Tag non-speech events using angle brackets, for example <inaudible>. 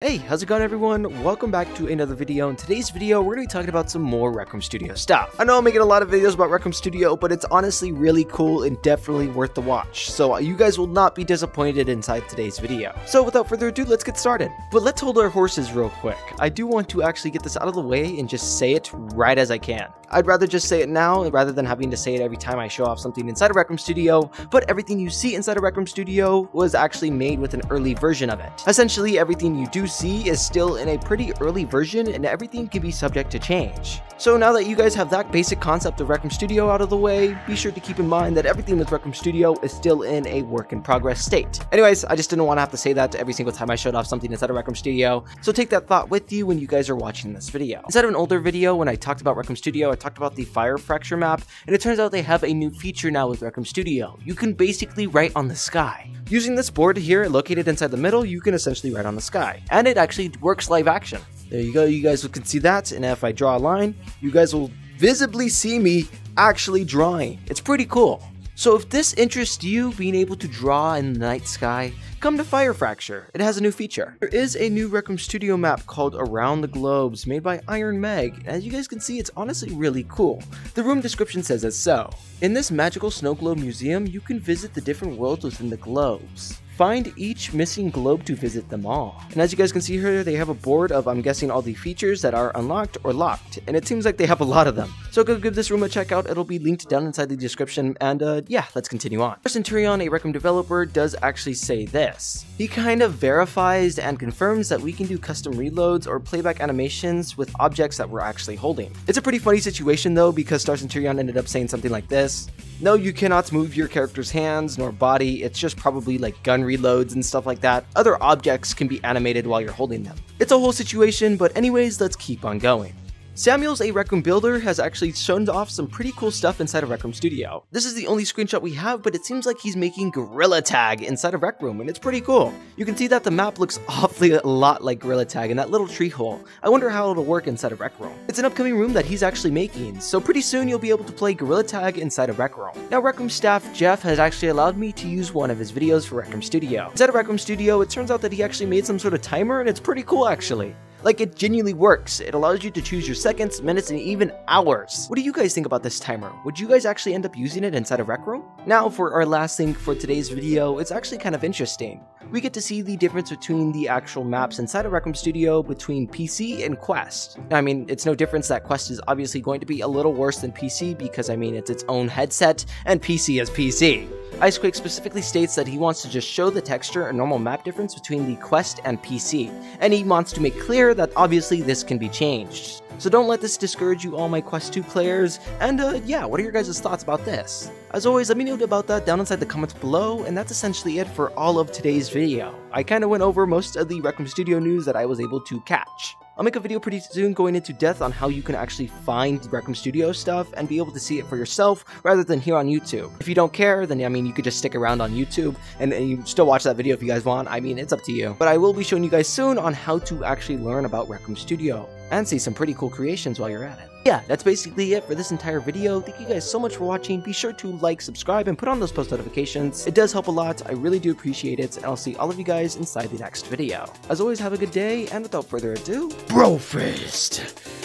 Hey, how's it going everyone? Welcome back to another video. In today's video, we're going to be talking about some more Room Studio stuff. I know I'm making a lot of videos about Room Studio, but it's honestly really cool and definitely worth the watch. So uh, you guys will not be disappointed inside today's video. So without further ado, let's get started. But let's hold our horses real quick. I do want to actually get this out of the way and just say it right as I can. I'd rather just say it now rather than having to say it every time I show off something inside of Room Studio, but everything you see inside of Room Studio was actually made with an early version of it. Essentially, everything you do see is still in a pretty early version and everything can be subject to change. So now that you guys have that basic concept of Room Studio out of the way, be sure to keep in mind that everything with Room Studio is still in a work in progress state. Anyways, I just didn't want to have to say that every single time I showed off something inside of Room Studio, so take that thought with you when you guys are watching this video. Instead of an older video when I talked about Room Studio, I talked about the fire fracture map, and it turns out they have a new feature now with Room Studio. You can basically write on the sky. Using this board here located inside the middle, you can essentially write on the sky. And it actually works live action. There you go, you guys can see that, and if I draw a line, you guys will visibly see me actually drawing. It's pretty cool. So if this interests you, being able to draw in the night sky, come to Fire Fracture. It has a new feature. There is a new Room Studio map called Around the Globes made by Iron Meg. As you guys can see, it's honestly really cool. The room description says as so. In this magical snow globe museum, you can visit the different worlds within the globes. Find each missing globe to visit them all. And as you guys can see here, they have a board of, I'm guessing, all the features that are unlocked or locked. And it seems like they have a lot of them. So go give this room a check out. It'll be linked down inside the description. And uh, yeah, let's continue on. Centurion, a Rec Room developer, does actually say this. He kind of verifies and confirms that we can do custom reloads or playback animations with objects that we're actually holding. It's a pretty funny situation though, because Star Centurion ended up saying something like this. No, you cannot move your character's hands nor body, it's just probably like gun reloads and stuff like that. Other objects can be animated while you're holding them. It's a whole situation, but anyways, let's keep on going. Samuels, a Rec Room builder, has actually shown off some pretty cool stuff inside of Rec Room Studio. This is the only screenshot we have, but it seems like he's making Gorilla Tag inside of Rec Room, and it's pretty cool. You can see that the map looks <laughs> awfully a lot like Gorilla Tag in that little tree hole. I wonder how it'll work inside of Rec Room. It's an upcoming room that he's actually making, so pretty soon you'll be able to play Gorilla Tag inside of Rec Room. Now Rec Room staff Jeff has actually allowed me to use one of his videos for Rec Room Studio. Inside of Rec Room Studio, it turns out that he actually made some sort of timer, and it's pretty cool actually. Like, it genuinely works. It allows you to choose your seconds, minutes, and even hours. What do you guys think about this timer? Would you guys actually end up using it inside of Rec Room? Now, for our last thing for today's video, it's actually kind of interesting. We get to see the difference between the actual maps inside of Rec Room Studio between PC and Quest. I mean, it's no difference that Quest is obviously going to be a little worse than PC because, I mean, it's its own headset, and PC is PC. Icequake specifically states that he wants to just show the texture and normal map difference between the Quest and PC, and he wants to make clear that obviously this can be changed. So don't let this discourage you all my Quest 2 players, and uh, yeah, what are your guys' thoughts about this? As always, let me know about that down inside the comments below, and that's essentially it for all of today's video. I kinda went over most of the Room Studio news that I was able to catch. I'll make a video pretty soon going into depth on how you can actually find Rec Studio stuff and be able to see it for yourself rather than here on YouTube. If you don't care, then I mean, you could just stick around on YouTube and, and you still watch that video if you guys want. I mean, it's up to you. But I will be showing you guys soon on how to actually learn about Rec Studio and see some pretty cool creations while you're at it. Yeah, that's basically it for this entire video. Thank you guys so much for watching. Be sure to like, subscribe, and put on those post notifications. It does help a lot. I really do appreciate it, and I'll see all of you guys inside the next video. As always, have a good day, and without further ado, Brofist!